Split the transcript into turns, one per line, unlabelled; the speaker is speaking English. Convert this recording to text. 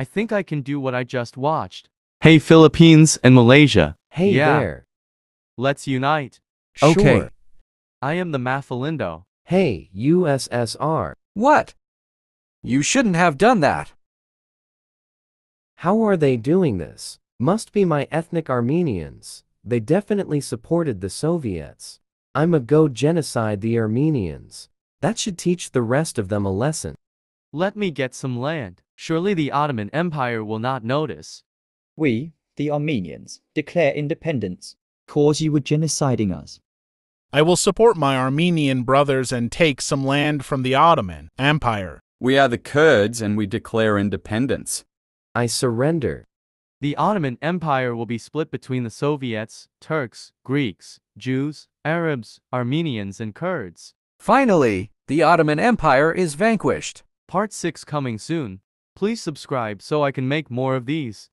I think I can do what I just watched. Hey Philippines and Malaysia.
Hey
Yeah.
there.
Let's unite.
Okay.
Sure.
I am the Maphilindo.
Hey, USSR.
What? You shouldn't have done that.
How are they doing this? Must be my ethnic Armenians. They definitely supported the Soviets. I'm a go genocide the Armenians. That should teach the rest of them a lesson.
Let me get some land. Surely the Ottoman Empire will not notice.
We, the Armenians, declare independence, cause you were genociding us.
I will support my Armenian brothers and take some land from the Ottoman Empire.
We are the Kurds and we declare independence.
I surrender.
The Ottoman Empire will be split between the Soviets, Turks, Greeks, Jews, Arabs, Armenians, and Kurds.
Finally, the Ottoman Empire is vanquished.
Part 6 coming soon. Please subscribe so I can make more of these.